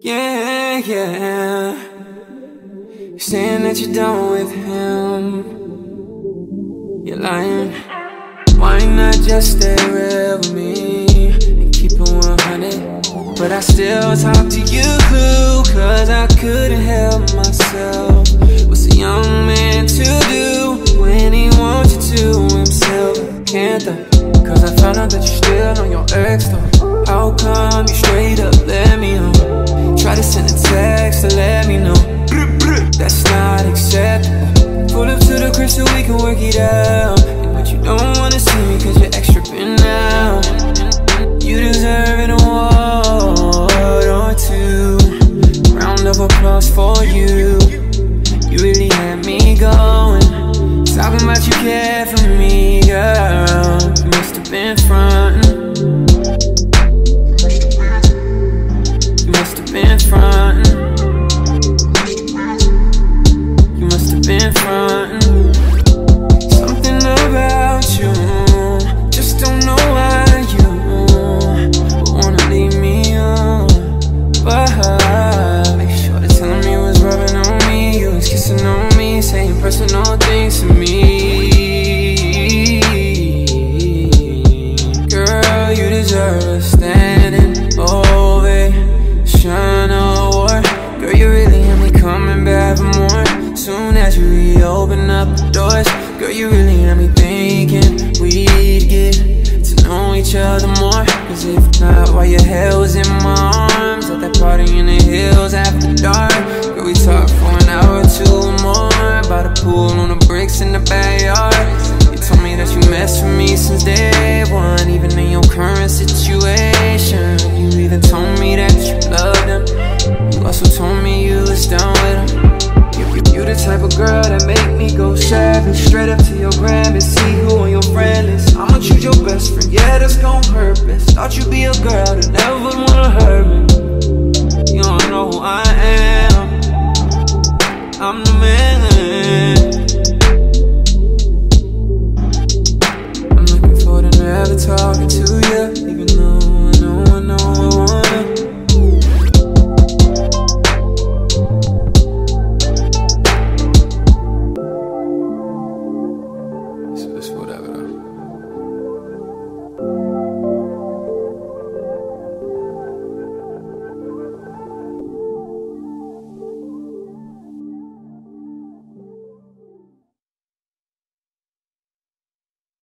Yeah, yeah. You're saying that you're done with him. You're lying. Why not just stay real with me and keep it 100? But I still talk to you, cause I couldn't help myself. What's a young man to do when he wants you to himself? Can't though, cause I found out that you're still on your ex though. How come you straight up let me know? Try to send a text to let me know. That's not acceptable. Pull up to the crib so we can work it out. But you don't wanna see me cause you're extra been out You deserve an award or two. Round of applause for you. You really had me going. Talking about you care for me, personal things to me. Girl, you deserve a standing ovation award. Girl, you really had me coming back for more. Soon as you reopen up the doors, girl, you really had me thinking we'd get to know each other more. Cause if not, in the backyard. You told me that you messed with me since day one, even in your current situation. You even told me that you loved him. You also told me you was down with him. You, you, you the type of girl that make me go savage. Straight up to your gram and see who on your friend list. I'ma choose your best friend, yeah, that's gon' hurt best. Thought you'd be a girl that never wanna hurt me. to this